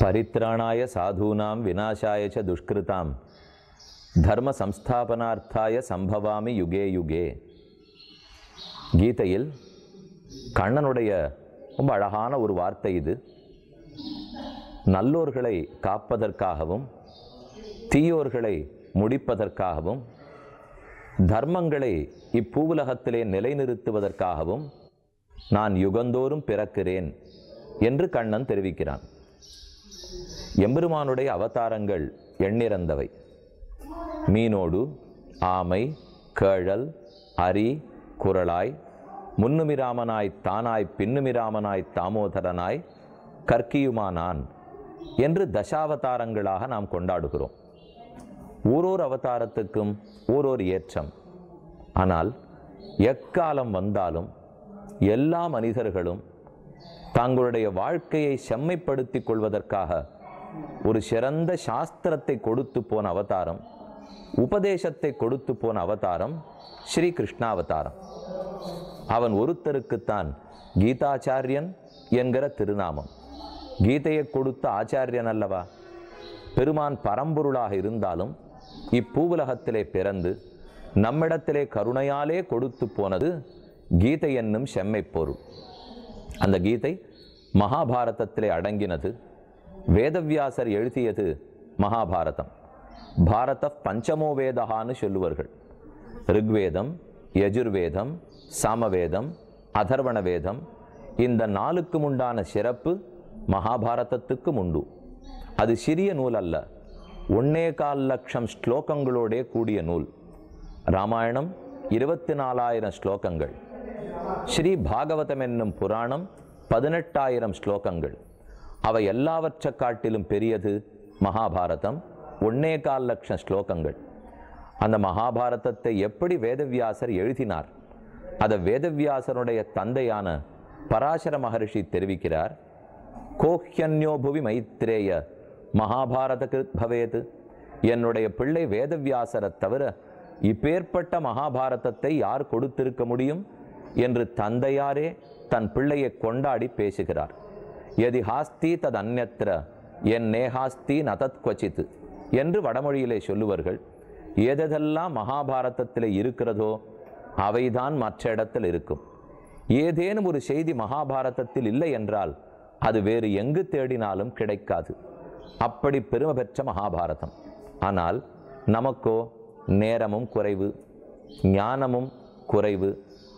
பரித்ராணாய சாதூனாம் விநாசாய ச துஷ்கிருதாம் தர்ம சம்ஸ்தாபனார்த்தாய சம்பவாமி UK UK கீதையில் கண்ணனுடைய ரொம்ப அழகான ஒரு வார்த்தை இது. நல்லோர்களை காப்பதற்காகவும் தீயோர்களை முடிப்பதற்காகவும் தர்மங்களை இப்பூவுலகத்திலே நிலைநிறுத்துவதற்காகவும் நான் யுகந்தோறும் பிறக்கிறேன் என்று கண்ணன் தெரிவிக்கிறான். எம்பெருமானுடைய அவதாரங்கள் எண்ணிறந்தவை. மீனோடு ஆமை கேழல் அரி குரலாய் முன்னுமிராமனாய் தானாய் பின்னுமிராமனாய் தாமோதரனாய் கற்கியுமானான் என்று தசாவதாரங்களாக நாம் கொண்டாடுகிறோம். ஓரோர் அவதாரத்துக்கும் ஓரோர் ஏற்றம். ஆனால் எக்காலம் வந்தாலும் எல்லா மனிதர்களும் தங்களுடைய வாழ்க்கையை செம்மைப்படுத்திக் கொள்வதற்காக ஒரு சிறந்த சாஸ்திரத்தை கொடுத்து போன அவதாரம் உபதேசத்தை கொடுத்து போன அவதாரம் ஸ்ரீ கிருஷ்ணாவதாரம் அவன் ஒருத்தருக்குத்தான் கீதாச்சாரியன் என்கிற திருநாமம். கீதையை கொடுத்த ஆச்சாரியன் அல்லவா? பெருமான் பரம்பொருளாக இருந்தாலும் இப்பூவுலகத்திலே பிறந்து நம்மிடத்திலே கருணையாலே கொடுத்து போனது கீதை என்னும் செம்மைப் பொருள். அந்த கீதை மகாபாரதத்திலே அடங்கினது வேதவியாசர் எழுதியது மகாபாரதம். பாரத பஞ்சமோ வேதகான்னு சொல்லுவார்கள். ரிக்வேதம் யஜுர்வேதம் சாமவேதம் அதர்வண வேதம் இந்த நாளுக்கும் உண்டான சிறப்பு மகாபாரதத்துக்கும் உண்டு. அது சிறிய நூல் அல்ல ஒன்னே கால் லட்சம் ஸ்லோகங்களோடே கூடிய நூல். ராமாயணம் இருபத்தி நாலாயிரம் ஸ்லோகங்கள். ஸ்ரீ பாகவதம் என்னும் புராணம் பதினெட்டாயிரம் ஸ்லோகங்கள். அவை எல்லாவற்றை காட்டிலும் பெரியது மகாபாரதம். ஒன்னே கால் லட்சம் ஸ்லோகங்கள். அந்த மகாபாரதத்தை எப்படி வேதவியாசர் எழுதினார்? அதை வேதவியாசருடைய தந்தையான பராசர மகரிஷி தெரிவிக்கிறார். கோஹ்யன்யோபுவி மைத்ரேய மகாபாரத கிருத் பவேது. என்னுடைய பிள்ளை வேதவியாசரை தவிர இப்பேற்பட்ட மகாபாரதத்தை யார் கொடுத்திருக்க முடியும்? என்று தந்தையாரே தன் பிள்ளையை கொண்டாடி பேசுகிறார். எதி ஹாஸ்தி தத் அந்நத்திர என் நேஹாஸ்தி நதத் கொச்சித் என்று வடமொழியிலே சொல்லுவார்கள் எதெல்லாம் மகாபாரதத்தில் இருக்கிறதோ அவைதான் மற்ற இடத்தில் இருக்கும். ஏதேனும் ஒரு செய்தி மகாபாரதத்தில் இல்லை என்றால் அது வேறு எங்கு தேடினாலும் கிடைக்காது. அப்படி பெருமை பெற்ற மகாபாரதம். ஆனால் நமக்கோ நேரமும் குறைவு ஞானமும் குறைவு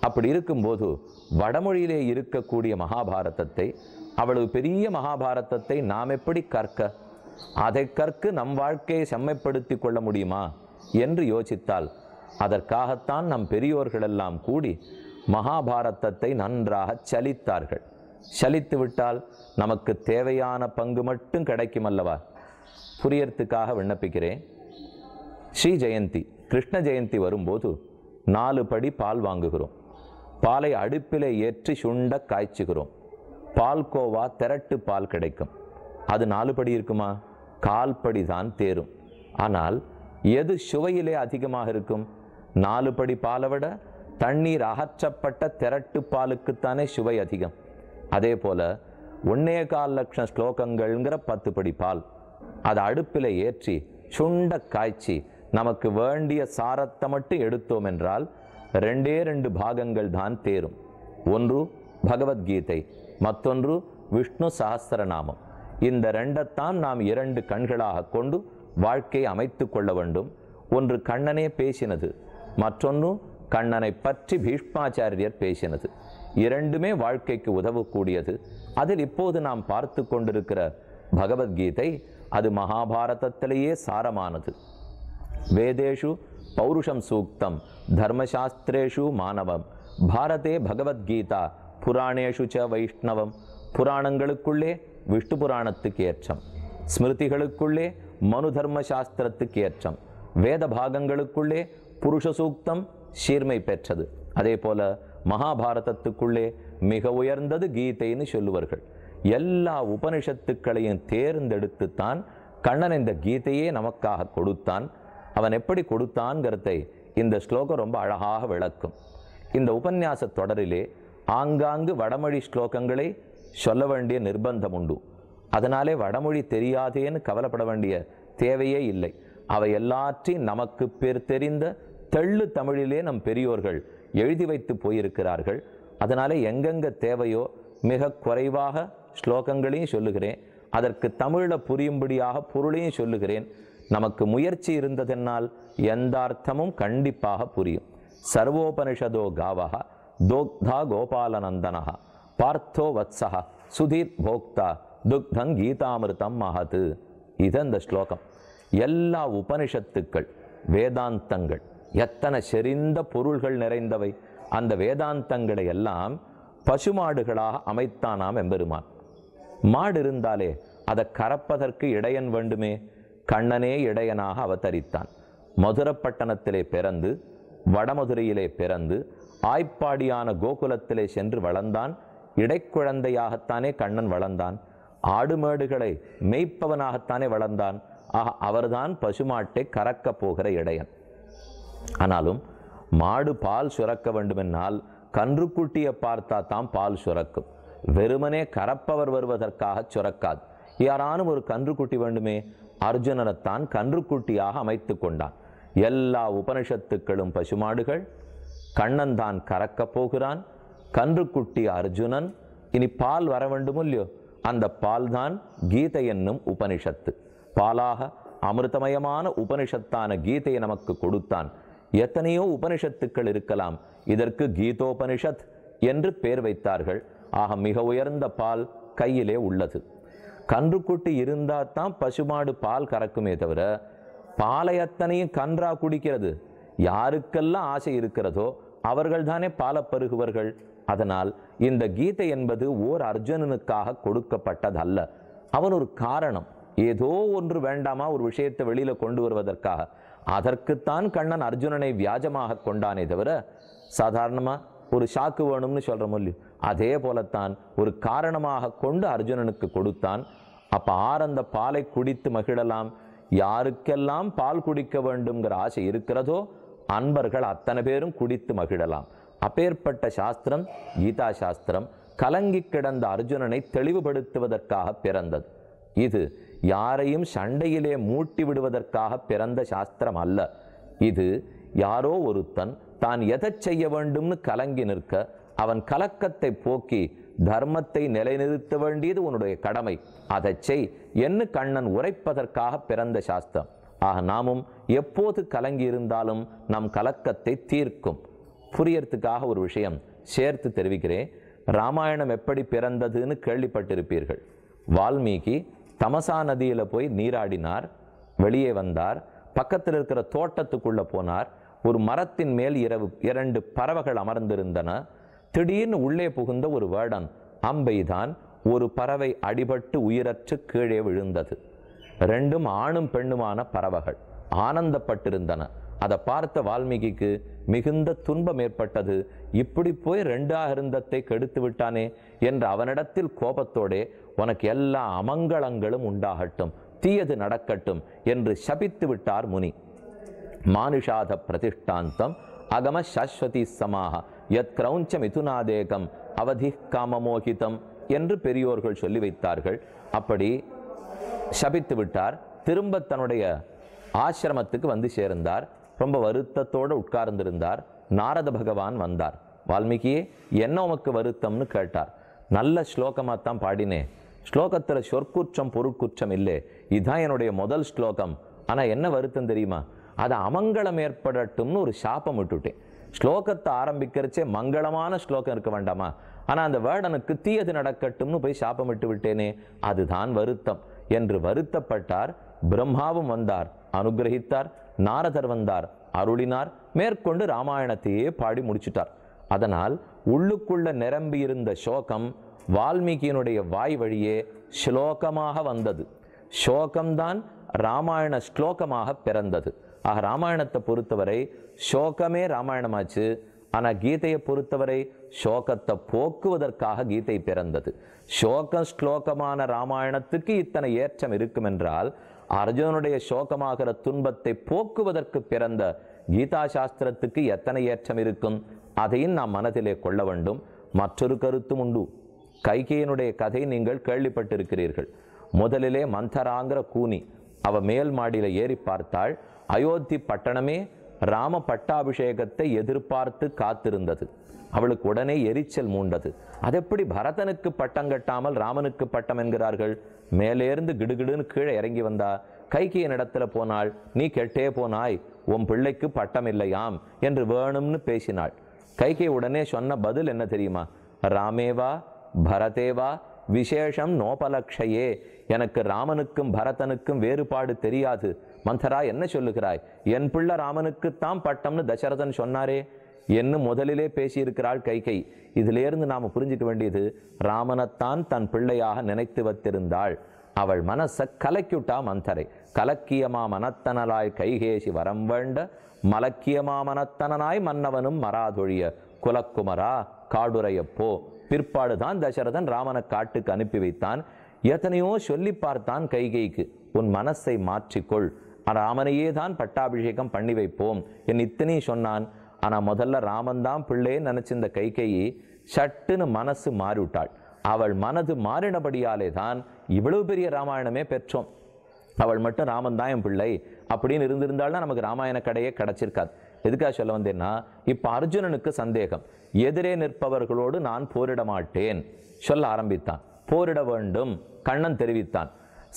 அப்படி இருக்கும்போது வடமொழியிலே இருக்கக்கூடிய மகாபாரதத்தை அவ்வளவு பெரிய மகாபாரதத்தை நாம் எப்படி கற்க? அதை கற்க நம் வாழ்க்கையை செம்மைப்படுத்தி கொள்ள முடியுமா? என்று யோசித்தால் அதற்காகத்தான் நம் பெரியோர்களெல்லாம் கூடி மகாபாரதத்தை நன்றாக சலித்தார்கள். சலித்து விட்டால் நமக்கு தேவையான பங்கு மட்டும் கிடைக்கும் அல்லவா? புரியறதுக்காக விண்ணப்பிக்கிறேன். ஸ்ரீ ஜெயந்தி கிருஷ்ண ஜெயந்தி வரும்போது நாலு படி பால் வாங்குகிறோம். பாலை அடுப்பிலே ஏற்றி சுண்ட காய்ச்சுகிறோம். பால் கோவா திரட்டு பால் கிடைக்கும். அது நாலு படி இருக்குமா? கால் படி தான் தேரும். ஆனால் எது சுவையிலே அதிகமாக இருக்கும்? நாலு படி பாலை விட தண்ணீர் அகற்றப்பட்ட திரட்டு பாலுக்குத்தானே சுவை அதிகம். அதே போல் ஒன்னே கால் லட்சம் ஸ்லோகங்கள்ங்கிற பத்து படி பால். அதை அடுப்பில் ஏற்றி சுண்ட காய்ச்சி நமக்கு வேண்டிய சாரத்தை மட்டும் எடுத்தோம் என்றால் ரெண்டே ரெண்டு பாகங்கள் தான் தேரும். ஒன்று பகவத்கீதை மற்றொன்று விஷ்ணு சஹஸ்ரநாமம். இந்த ரெண்டைத்தான் நாம் இரண்டு கண்களாக கொண்டு வாழ்க்கையை அமைத்து கொள்ள வேண்டும். ஒன்று கண்ணனே பேசினது மற்றொன்று கண்ணனை பற்றி பீஷ்மாச்சாரியர் பேசினது. இரண்டுமே வாழ்க்கைக்கு உதவக்கூடியது. அதில் இப்போது நாம் பார்த்து கொண்டிருக்கிற பகவத்கீதை அது மகாபாரதத்திலேயே சாரமானது. வேதேஷு பௌருஷம் சூக்தம் தர்மசாஸ்திரேஷு மாணவம் பாரதே பகவத்கீதா புராணேஷு ச வைஷ்ணவம். புராணங்களுக்குள்ளே விஷ்ணு புராணத்துக்கு ஏற்றம். ஸ்மிருதிகளுக்குள்ளே மனு தர்ம சாஸ்திரத்துக்கு ஏற்றம். வேத பாகங்களுக்குள்ளே புருஷ சூக்தம் சீர்மை பெற்றது. அதே போல மகாபாரதத்துக்குள்ளே மிக உயர்ந்தது கீதைன்னு சொல்லுவார்கள். எல்லா உபனிஷத்துக்களையும் தேர்ந்தெடுத்துத்தான் கண்ணன் இந்த கீதையே நமக்காக கொடுத்தான். அவன் எப்படி கொடுத்தான்ங்கிறதை இந்த ஸ்லோகம் ரொம்ப அழகாக விளக்கும். இந்த உபன்யாச தொடரிலே ஆங்காங்கு வடமொழி ஸ்லோகங்களை சொல்ல வேண்டிய நிர்பந்தம் உண்டு. அதனாலே வடமொழி தெரியாதேன்னு கவலைப்பட வேண்டிய தேவையே இல்லை. அவை எல்லாற்றையும் நமக்கு பேர் தெரிந்த தெள்ளு தமிழிலே நம் பெரியோர்கள் எழுதி வைத்து போயிருக்கிறார்கள். அதனாலே எங்கெங்க தேவையோ மிக குறைவாக ஸ்லோகங்களையும் சொல்லுகிறேன். அதற்கு தமிழில் புரியும்படியாக பொருளையும் சொல்லுகிறேன். நமக்கு முயற்சி இருந்ததென்னால் எந்த அர்த்தமும் கண்டிப்பாக புரியும். சர்வோபனிஷதோ காவக தோக்தா கோபாலநந்தனः பார்த்தோ வத்சக சுதீர் போக்தா துக்தங் கீதாமிருதம் மகது இது அந்த ஸ்லோகம். எல்லா உபனிஷத்துக்கள் வேதாந்தங்கள் எத்தனை செறிந்த பொருள்கள் நிறைந்தவை. அந்த வேதாந்தங்களை எல்லாம் பசுமாடுகளாக அமைத்தானாம் எம்பெருமான். மாடு இருந்தாலே அதை கறப்பதற்கு இடையன் வேண்டுமே. கண்ணனே இடையனாக அவதரித்தான். மதுரப்பட்டணத்திலே பிறந்து வடமதுரையிலே பிறந்து ஆய்ப்பாடியான கோகுலத்திலே சென்று வளர்ந்தான். இடைக்குழந்தையாகத்தானே கண்ணன் வளர்ந்தான். ஆடுமேடுகளை மேய்ப்பவனாகத்தானே வளர்ந்தான். ஆக அவர்தான் பசுமாட்டை கறக்கப் போகிற இடையன். ஆனாலும் மாடு பால் சுரக்க வேண்டுமென்னால் கன்றுக்குட்டியை பார்த்தா தான் பால் சுரக்கும். வெறுமனே கறப்பவர் வருவதற்காக சுரக்காது. யாரானும் ஒரு கன்றுக்குட்டி வேண்டுமே அர்ஜுனனைத்தான் கன்றுக்குட்டியாக அமைத்து கொண்டான். எல்லா உபனிஷத்துக்களும் பசுமாடுகள் கண்ணன் தான் கறக்கப் போகிறான். கன்றுக்குட்டி அர்ஜுனன். இனி பால் வர வேண்டுமோ இல்லையோ அந்த பால் தான் கீதை என்னும் உபனிஷத்து. பாலாக அமிர்தமயமான உபனிஷத்தான கீதையை நமக்கு கொடுத்தான். எத்தனையோ உபனிஷத்துக்கள் இருக்கலாம். இதற்கு கீதோபனிஷத் என்று பெயர் வைத்தார்கள். ஆக மிக உயர்ந்த பால் கையிலே உள்ளது. கன்றுக்குட்டி இருந்தால் தான் பசுமாடு பால் கறக்குமே தவிர பாலை அத்தனையும் கன்றா குடிக்கிறது. யாருக்கெல்லாம் ஆசை இருக்கிறதோ அவர்கள்தானே தானே பருகுவர்கள் அதனால் இந்த கீதை என்பது ஓர் அர்ஜுனனுக்காக கொடுக்கப்பட்டதல்ல. அவன் ஒரு காரணம். ஏதோ ஒன்று வேண்டாமா ஒரு விஷயத்தை வெளியில கொண்டு வருவதற்காக. அதற்குத்தான் கண்ணன் அர்ஜுனனை வியாஜமாக கொண்டானே தவிர சாதாரணமா ஒரு சாக்கு வேணும்னு சொல்றோம் இல்லையோ அதே போலத்தான் ஒரு காரணமாக கொண்டு அர்ஜுனனுக்கு கொடுத்தான். அப்ப ஆர் அந்த பாலை குடித்து மகிழலாம். யாருக்கெல்லாம் பால் குடிக்க வேண்டும்ங்கிற ஆசை இருக்கிறதோ அன்பர்கள் அத்தனை பேரும் குடித்து மகிழலாம். அப்பேற்பட்ட சாஸ்திரம் கீதா சாஸ்திரம் கலங்கி கிடந்த அர்ஜுனனை தெளிவுபடுத்துவதற்காக பிறந்தது. இது யாரையும் சண்டையிலே மூட்டி விடுவதற்காக பிறந்த சாஸ்திரம் அல்ல. இது யாரோ ஒருத்தன் தான் எதைச் செய்ய வேண்டும்னு கலங்கி நிற்க அவன் கலக்கத்தை போக்கி தர்மத்தை நிலைநிறுத்த வேண்டியது உன்னுடைய கடமை. அதை செய் என்று கண்ணன் உரைப்பதற்காக பிறந்த சாஸ்திரம். ஆக நாமும் எப்போது கலங்கி இருந்தாலும் நம் கலக்கத்தை தீர்க்கும். புரியறதுக்காக ஒரு விஷயம் சேர்த்து தெரிவிக்கிறேன். ராமாயணம் எப்படி பிறந்ததுன்னு கேள்விப்பட்டிருப்பீர்கள். வால்மீகி தமசா நதியில் போய் நீராடினார் வெளியே வந்தார் பக்கத்தில் இருக்கிற தோட்டத்துக்குள்ளே போனார். ஒரு மரத்தின் மேல் இரவு இரண்டு பறவைகள் அமர்ந்திருந்தன. திடீர்னு உள்ளே புகுந்த ஒரு வேடன் அம்பைதான் ஒரு பறவை அடிபட்டு உயிரற்று கீழே விழுந்தது. ரெண்டும் ஆணும் பெண்ணுமான பறவைகள். ஆனந்தப்பட்டிருந்தன. அதை பார்த்த வால்மீகிக்கு மிகுந்த துன்பம் ஏற்பட்டது. இப்படி போய் ரெண்டாக இருந்தத்தை கெடுத்து விட்டானே என்று அவனிடத்தில் கோபத்தோடே உனக்கு எல்லா அமங்கலங்களும் உண்டாகட்டும் தீயது நடக்கட்டும் என்று சபித்து விட்டார் முனி. மானுஷாத பிரதிஷ்டாந்தம் அகம சாஸ்வதி சமாக யத் கிரௌஞ்ச மிதுனாதேகம் அவதி காமமோகிதம் என்று பெரியோர்கள் சொல்லி வைத்தார்கள். அப்படி சபித்து விட்டார் திரும்ப தன்னுடைய ஆசிரமத்துக்கு வந்து சேர்ந்தார். ரொம்ப வருத்தத்தோடு உட்கார்ந்திருந்தார். நாரத பகவான் வந்தார். வால்மீகியே என்ன உமக்கு வருத்தம்னு கேட்டார். நல்ல ஸ்லோகமாக தான் பாடினேன் ஸ்லோகத்தில் சொற்குற்றம் பொருட்குற்றம் இல்லை. இதுதான் என்னுடைய முதல் ஸ்லோகம். ஆனால் என்ன வருத்தம் தெரியுமா? அது அமங்கலம் ஏற்படட்டும்னு ஒரு சாபம் விட்டுட்டேன். ஸ்லோகத்தை ஆரம்பிக்கிறச்சே மங்களமான ஸ்லோகம் இருக்க வேண்டாமா? ஆனால் அந்த வேடனுக்கு தீயது நடக்கட்டும்னு போய் சாபம் விட்டு விட்டேனே அதுதான் வருத்தம். என்று வருத்தப்பட்டார். பிரம்மாவும் வந்தார். அனுகிரகித்தார். நாரதர் வந்தார். அருளினார். மேற்கொண்டு ராமாயணத்தையே பாடி முடிச்சிட்டார். அதனால் உள்ளுக்குள்ள நிரம்பியிருந்த சோகம் வால்மீகியினுடைய வாய் வழியே ஸ்லோகமாக வந்தது. சோகம்தான் ராமாயண ஸ்லோகமாக பிறந்தது. ஆக ராமாயணத்தை பொறுத்தவரை சோகமே ராமாயணமாச்சு. ஆனால் கீதையை பொறுத்தவரை சோகத்தை போக்குவதற்காக கீதை பிறந்தது. சோகம் ஸ்லோகமான ராமாயணத்துக்கு இத்தனை ஏற்றம் இருக்கும் என்றால் அர்ஜுனனுடைய சோகமாகிற துன்பத்தை போக்குவதற்கு பிறந்த கீதா சாஸ்திரத்துக்கு எத்தனை ஏற்றம் இருக்கும்? அதையும் நாம் மனதிலே கொள்ள வேண்டும். மற்றொரு கருத்தும் உண்டு. கைகையினுடைய கதை நீங்கள் கேள்விப்பட்டிருக்கிறீர்கள். முதலிலே மந்தராங்கிற கூனி அவ மேல் மாடியில ஏறி பார்த்தாள். அயோத்தி பட்டணமே ராம பட்டாபிஷேகத்தை எதிர்பார்த்து காத்திருந்தது. அவளுக்கு உடனே எரிச்சல் மூண்டது. அதெப்படி பரதனுக்கு பட்டம் கட்டாமல் ராமனுக்கு பட்டம் என்கிறார்கள்? மேலேருந்து கிடுகிடுன்னு கீழே இறங்கி வந்தா கைகியின் இடத்துல போனாள் நீ கெட்டே போனாய் உன் பிள்ளைக்கு பட்டம் இல்லையாம் என்று வேணும்னு பேசினாள். கைகை உடனே சொன்ன பதில் என்ன தெரியுமா? ராமேவா பரதேவா விசேஷம் நோபலக்ஷயே எனக்கு ராமனுக்கும் பரதனுக்கும் வேறுபாடு தெரியாது. மந்தரா என்ன சொல்லுகிறாய்? என் பிள்ளை ராமனுக்குத்தான் பட்டம்னு தசரதன் சொன்னாரே. என்று முதலிலே பேசியிருக்கிறாள் கைகை. இதிலேருந்து நாம புரிஞ்சுக்க வேண்டியது ராமனைத்தான் தன் பிள்ளையாக நினைத்து வைத்திருந்தாள். அவள் மனசை கலக்கிவிட்டா மந்தரை. கலக்கியமா மனத்தனலாய் கைகேசி வரம் வேண்ட மலக்கியமா மனத்தனனாய் மன்னவனும் மராதொழிய. குலக்குமரா காடுரையப்போ பிற்பாடுதான் தசரதன் ராமனை காட்டுக்கு அனுப்பி வைத்தான். எத்தனையோ சொல்லி பார்த்தான் கைகைக்கு. உன் மனசை மாற்றிக்கொள். ராமனையே தான் பட்டாபிஷேகம் பண்ணி வைப்போம். என் இத்தனை சொன்னான். ஆனால் முதல்ல ராமன் தான் பிள்ளைன்னு நினச்சிருந்த கைகையை சட்டுன்னு மனசு மாறிவிட்டாள். அவள் மனது மாறினபடியாலே தான் இவ்வளவு பெரிய ராமாயணமே பெற்றோம். அவள் மட்டும் ராமன் தான் என் பிள்ளை. அப்படின்னு இருந்திருந்தாள்னா நமக்கு ராமாயண கடையே கிடச்சிருக்காது. எதுக்காக சொல்ல வந்தேன்னா இப்போ அர்ஜுனனுக்கு சந்தேகம். எதிரே நிற்பவர்களோடு நான் போரிட மாட்டேன். சொல்ல ஆரம்பித்தான். போரிட வேண்டும். கண்ணன் தெரிவித்தான்.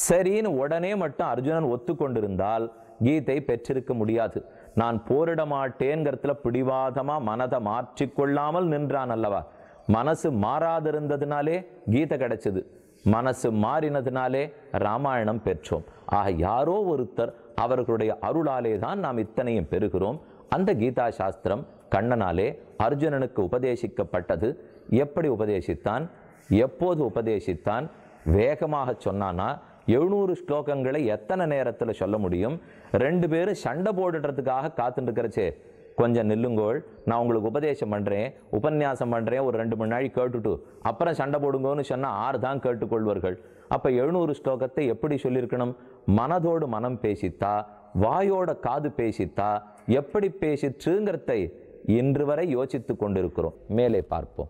சரின்னு உடனே மட்டும் அர்ஜுனன் ஒத்துக்கொண்டிருந்தால் கீதை பெற்றிருக்க முடியாது. நான் போரிட மாட்டேங்கிறதுல பிடிவாதமா மனதை மாற்றிக்கொள்ளாமல் நின்றான் அல்லவா? மனசு மாறாதிருந்ததுனாலே கீதை கிடைச்சது. மனசு மாறினதுனாலே ராமாயணம் பெற்றோம். ஆக யாரோ ஒருத்தர் அவர்களுடைய அருளாலே தான் நாம் இத்தனையும் பெறுகிறோம். அந்த கீதா சாஸ்திரம் கண்ணனாலே அர்ஜுனனுக்கு உபதேசிக்கப்பட்டது. எப்படி உபதேசித்தான்? எப்போது உபதேசித்தான்? வேகமாக சொன்னானா? எழுநூறு ஸ்லோகங்களை எத்தனை நேரத்தில் சொல்ல முடியும்? ரெண்டு பேரும் சண்டை போட்டுடுறதுக்காக காத்துட்டுருக்கிறச்சே கொஞ்சம் நில்லுங்கோள். நான் உங்களுக்கு உபதேசம் பண்ணுறேன் உபன்யாசம் பண்ணுறேன் ஒரு ரெண்டு மணி நாள் கேட்டுட்டு அப்புறம் சண்டை போடுங்கன்னு சொன்னால் ஆறு தான் கேட்டுக்கொள்வார்கள். அப்போ எழுநூறு ஸ்லோகத்தை எப்படி சொல்லியிருக்கணும்? மனதோடு மனம் பேசித்தா வாயோட காது பேசித்தா எப்படி பேசிற்றுங்கிறதை இன்று வரை யோசித்து கொண்டிருக்கிறோம். மேலே பார்ப்போம்.